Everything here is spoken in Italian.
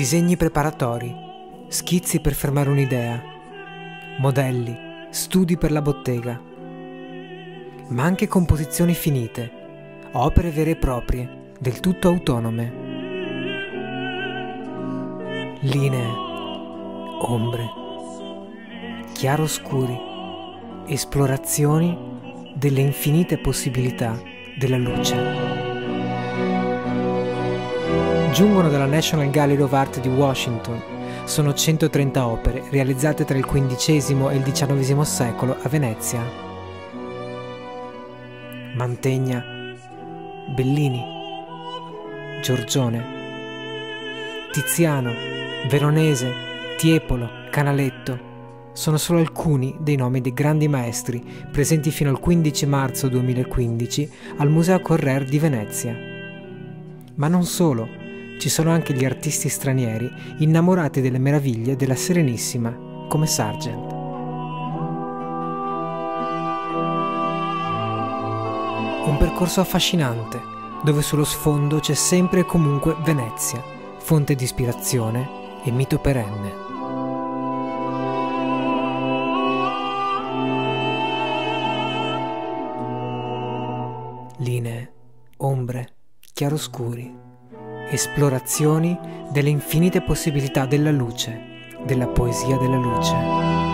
Disegni preparatori, schizzi per fermare un'idea, modelli, studi per la bottega, ma anche composizioni finite, opere vere e proprie, del tutto autonome. Linee, ombre, chiaroscuri, esplorazioni delle infinite possibilità della luce giungono dalla National Gallery of Art di Washington. Sono 130 opere realizzate tra il XV e il XIX secolo a Venezia. Mantegna, Bellini, Giorgione, Tiziano, Veronese, Tiepolo, Canaletto sono solo alcuni dei nomi dei grandi maestri presenti fino al 15 marzo 2015 al Museo Correr di Venezia. Ma non solo, ci sono anche gli artisti stranieri innamorati delle meraviglie della Serenissima, come Sargent. Un percorso affascinante, dove sullo sfondo c'è sempre e comunque Venezia, fonte di ispirazione e mito perenne. Linee, ombre, chiaroscuri esplorazioni delle infinite possibilità della luce, della poesia della luce.